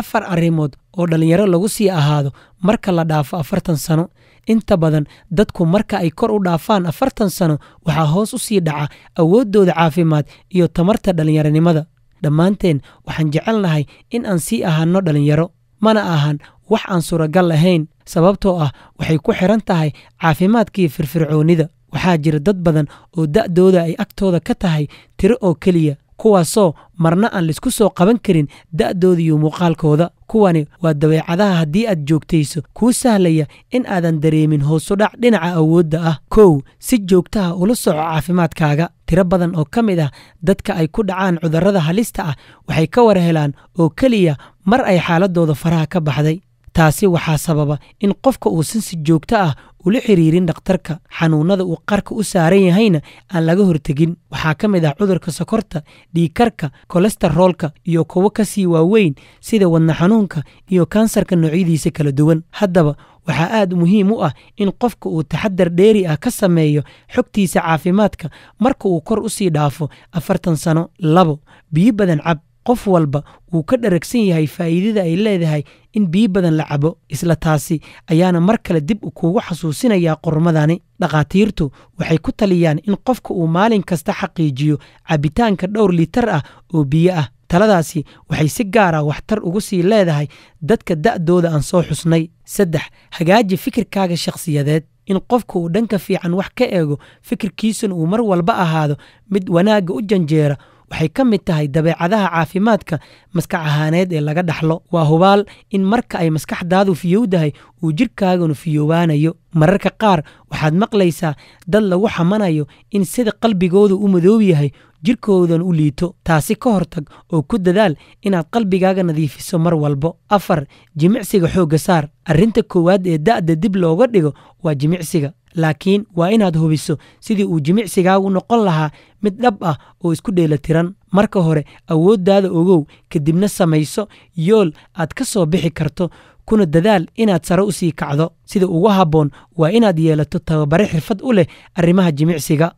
afar arrimood oo dhallinyaro lagu sii ahaado marka la dhaafo afartan sano. Inta badan dadku marka ay kor u dhaafaan afartan sano waxaa hoos u sii dhaca awooddooda caafimaad iyo tamarta dhallinyaronimada. Dhammaanteen waxaan jecelnahay in aan sii ahaanno dhallinyaro mana ahan wax aan suuragal ahayn sababtoo ah waxay ku xidhan tahay caafimaadkiiyo firfircoonnida waxaa jira dad badan oo da'dooda ay agtooda ka tahay tiro oo keliya kuwaasoo marna aan la isku soo qaban karin da'dooda iyo muuqaalkooda. Kuwani waa dabeecadaha haddii aad joogtayso kuu sahlaya in aadan dareemin hoosudhac dhinaca awoodda ah. Kow si joogtaha ula soco caafimaadkaaga. Tiro badan oo ka mid ah dadka ay ku dhacaan cudurrada halista ah waxay ka war helaan oo keliya mar ay xaaladooda faraha ka baxday taasi waxaa sababa in qofka uusan si joogto ah ula xiriirin dhakhtarka xanuunnada uu qarka u saaran yahayna aan laga hortegin waxaa ka mid ah cudurka sokorta dhiigkarka kolestaroolka iyo kuwo ka sii waaweyn sida wadna xanuunka iyo kansarka noocyadiisa kala duwan. Haddaba waxaa aad muhiim u ah in qofka uu taxadar dheeri ah ka sameeyo xogtiisa caafimaadka marka uu kor u sii dhaafo afartan sano labo. Biyo badan cab qof walba wuu ka dharagsan yahay faa'iidada ay leedahay in biyo badan la cabo isla taasi ayaana mar kale dib kuugu xasuusinayaa qormadani. Dhakhaatiirtu waxay ku taliyaan in qofka uu maalin kasta xaqiijiyo cabbitaanka dhowr litar ah oo biyo ah. Taladaasi waxay si gaara waxtar ugu sii leedahay dadka da'dooda aan soo xusnay. Saddex hagaaji fikirkaaga shakhsiyadeed. In qofka uu dhanka fiican wax ka eego fikirkiisuna uu mar walba ahaado mid wanaagga u janjeera waxay ka mid tahay dabeecadaha caafimaadka maskax ahaaneed ee laga dhaxlo. Waa hubaal in marka ay maskaxdaadu fiyowdahay uu jidhkaaganu fiyoobaanayo mararka qaar waxaad maqlaysaa dad lagu xamanayo in sida qalbigoodu u madoob yahay jidhkoodan u liito. Taasi ka hortag oo ku dadaal inaad qalbigaaga nadiifiso mar walbo. Afar jimicsiga xoogga saar. Arrinta koowaad ee da'da dib looga dhigo waa jimicsiga laakiin waa inaad hubiso sidii uu jimicsigaagu noqon lahaa mid dhab ah oo isku dheelatiran marka hore awooddaada ogow kadibna samayso yool aad ka soo bixi karto kuna dadaal inaad sare u sii kacdo. Sida ugu habboon waa inaad yeelato tababare xirfad u leh arrimaha jimicsiga